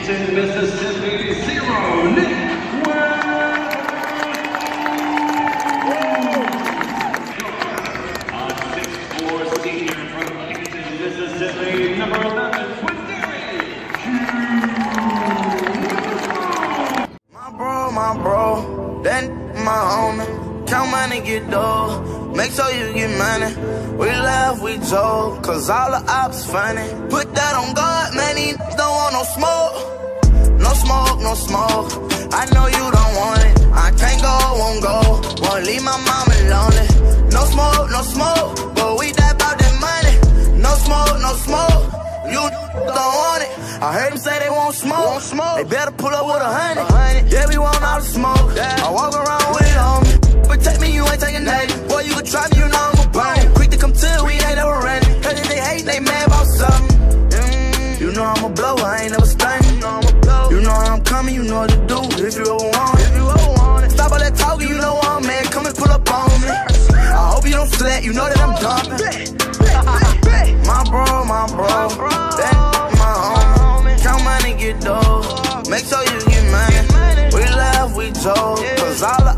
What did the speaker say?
Lexington, Mississippi, zero, Nick On 6'4", senior from Kingston, Mississippi, number 11, Quinndary. My bro, my bro, that my homie. Count money, get dough. Make sure you get money. We laugh, we joke, cause all the ops funny. Put that on God, man, he don't no smoke. No smoke, no smoke. I know you don't want it. I can't go, won't go. Won't leave my mama lonely. No smoke, no smoke. But we die about that money. No smoke, no smoke. You don't want it. I heard them say they won't smoke. Won't smoke. They better pull up with a hundred. Yeah, we want all the smoke. Yeah. I walk around with it on me. Protect me, you ain't taking nothing. Boy, you can try me, you know I'm a burn. Quick to come to, we ain't never running. Heard that they hate, they mad about something. Hope you know that I'm dumping. My bro, my bro, that my homie. Count money, get dough. Make sure you get money. We laugh, we joke, cause all the